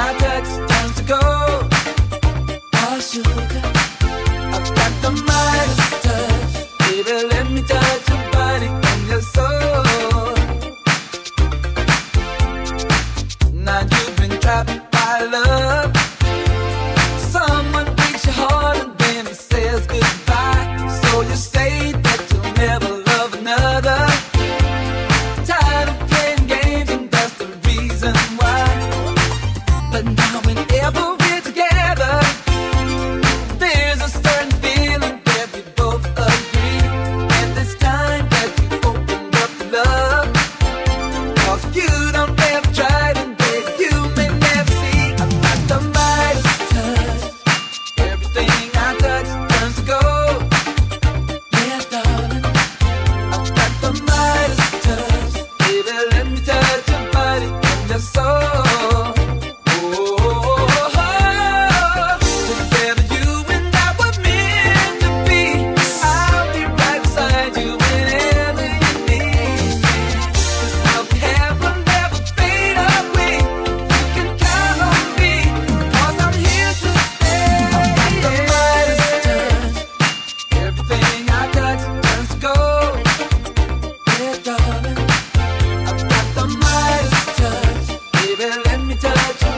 I Let me touch you.